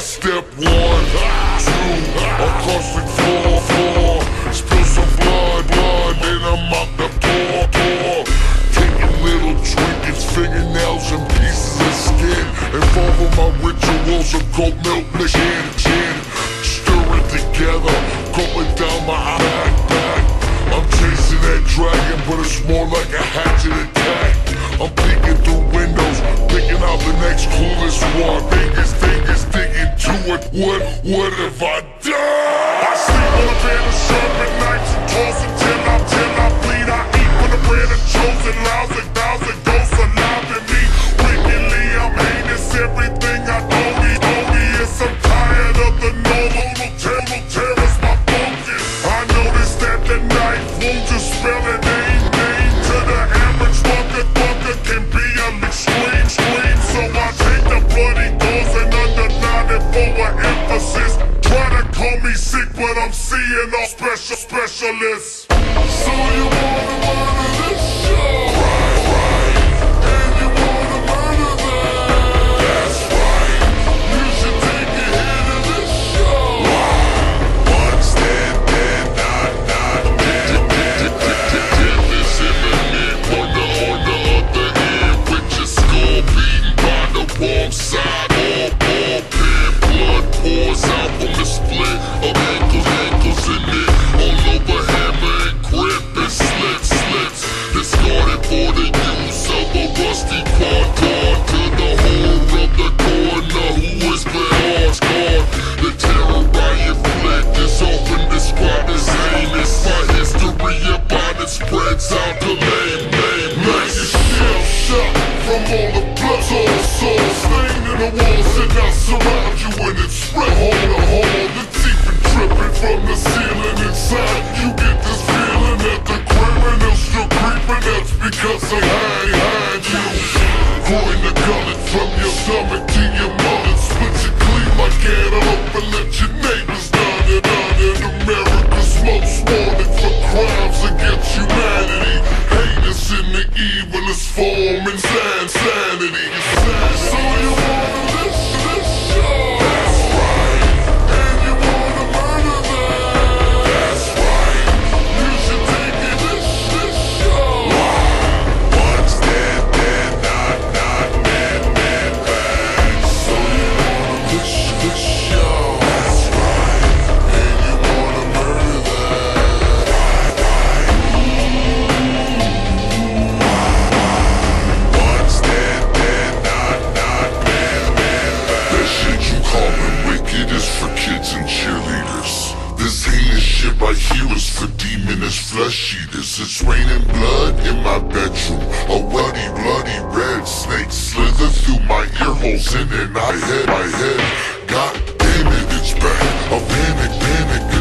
Step one, two, across the floor, floor. Spill some blood, blood, then I'm out the door, door. Taking little trinkets, fingernails, and pieces of skin. Involving my rituals of gold milk, gin, gin. Stir it together, going down my back, back. I'm chasing that dragon, but it's more like a hatchet attack. I'm peeking through windows, picking out the next coolest one. Fingers, fingers, digging to it. What, what have I done? I sleep on a bed of sharpened knives and toss until I, till I bleed. I eat from the bread of chosen lousy, thousand ghosts alive in me. Wickedly, I'm heinous. Everything I owe me, is I'm tired of the normal terror, terror's my focus. I noticed that the knife won't just spell emphasis. Try to call me sick, but I'm seeing all special specialists. So you wanna murder this show? Lame, lame. You're shell from all the blood, all souls stained in the walls and I surround you and it's spread hole to shit right here is for demonous flesh eaters. It's raining blood in my bedroom. A bloody, bloody red snake slither through my ear holes in and I head, my head. God damn it, it's back. A panic, panic